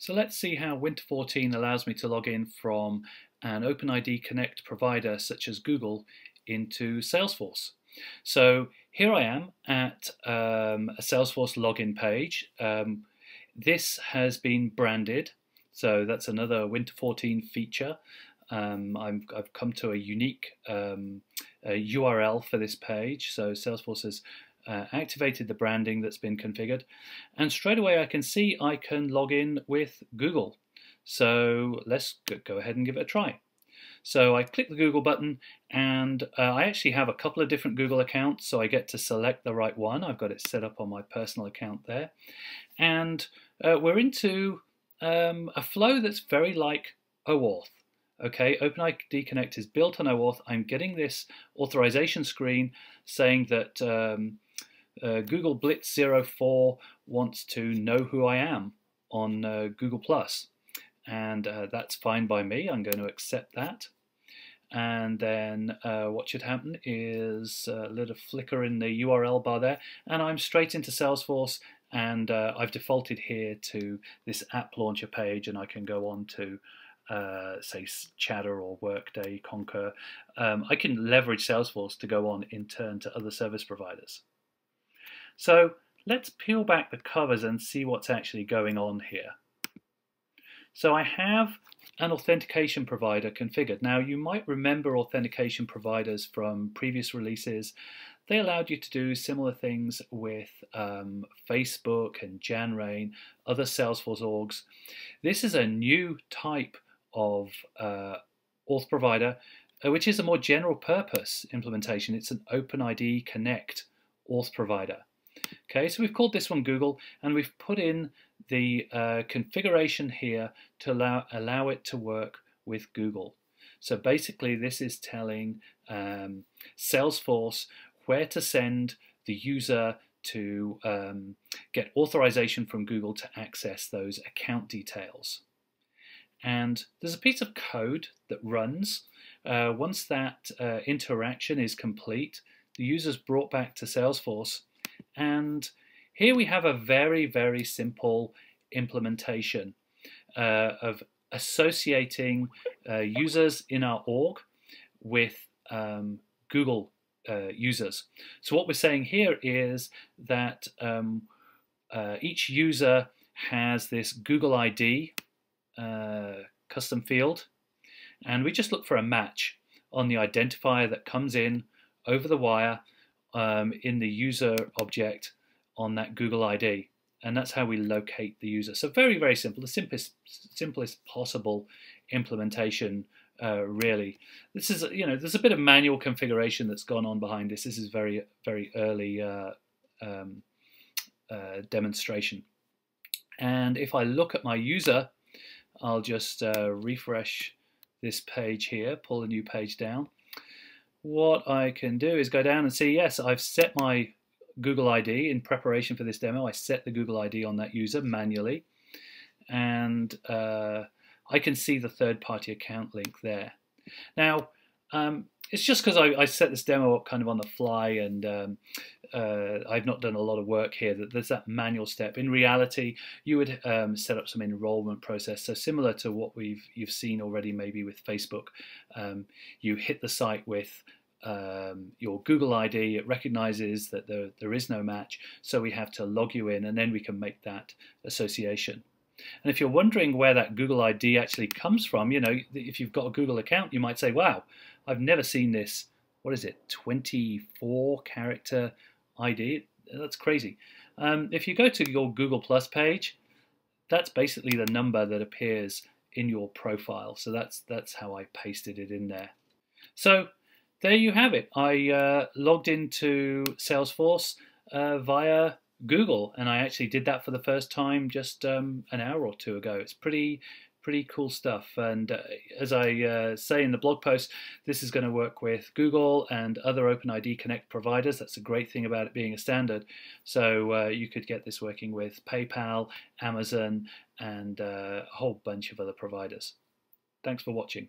So let's see how Winter 14 allows me to log in from an OpenID Connect provider such as Google into Salesforce. So here I am at um, a Salesforce login page. Um, this has been branded, so that's another Winter 14 feature. Um, i have come to a unique um, a URL for this page, so Salesforce has uh, activated the branding that's been configured, and straight away I can see I can log in with Google. So let's go ahead and give it a try. So I click the Google button and uh, I actually have a couple of different Google accounts so I get to select the right one. I've got it set up on my personal account there. And uh, we're into um, a flow that's very like OAuth. Okay, OpenID Connect is built on OAuth. I'm getting this authorization screen saying that um, uh, Google Blitz 04 wants to know who I am on uh, Google Plus, and uh, that's fine by me. I'm going to accept that. And then uh, what should happen is a little flicker in the URL bar there, and I'm straight into Salesforce. And uh, I've defaulted here to this app launcher page, and I can go on to uh, say Chatter or Workday, Concur, um, I can leverage Salesforce to go on in turn to other service providers. So let's peel back the covers and see what's actually going on here. So I have an authentication provider configured. Now you might remember authentication providers from previous releases. They allowed you to do similar things with um, Facebook and Janrain, other Salesforce orgs. This is a new type of uh, Auth Provider, uh, which is a more general purpose implementation. It's an OpenID Connect Auth Provider. Okay, so we've called this one Google, and we've put in the uh, configuration here to allow, allow it to work with Google. So basically, this is telling um, Salesforce where to send the user to um, get authorization from Google to access those account details and there's a piece of code that runs. Uh, once that uh, interaction is complete, the user is brought back to Salesforce, and here we have a very, very simple implementation uh, of associating uh, users in our org with um, Google uh, users. So what we're saying here is that um, uh, each user has this Google ID uh, custom field and we just look for a match on the identifier that comes in over the wire um, in the user object on that Google ID and that's how we locate the user. So very, very simple, the simplest, simplest possible implementation uh, really. This is, you know, there's a bit of manual configuration that's gone on behind this. This is very, very early uh, um, uh, demonstration. And if I look at my user, I'll just uh, refresh this page here, pull a new page down. What I can do is go down and see, yes, I've set my Google ID in preparation for this demo. I set the Google ID on that user manually, and uh, I can see the third-party account link there. Now, um, it's just because I, I, set this demo up kind of on the fly and um, uh, I've not done a lot of work here. That there's that manual step. In reality, you would um, set up some enrollment process. So similar to what we've you've seen already, maybe with Facebook, um, you hit the site with um, your Google ID. It recognizes that there, there is no match, so we have to log you in, and then we can make that association. And if you're wondering where that Google ID actually comes from, you know, if you've got a Google account, you might say, wow, I've never seen this, what is it, 24 character ID? That's crazy. Um, if you go to your Google Plus page, that's basically the number that appears in your profile. So that's that's how I pasted it in there. So there you have it. I uh, logged into Salesforce uh, via Google, and I actually did that for the first time just um, an hour or two ago. It's pretty pretty cool stuff. And uh, as I uh, say in the blog post, this is going to work with Google and other OpenID Connect providers. That's a great thing about it being a standard. So uh, you could get this working with PayPal, Amazon, and uh, a whole bunch of other providers. Thanks for watching.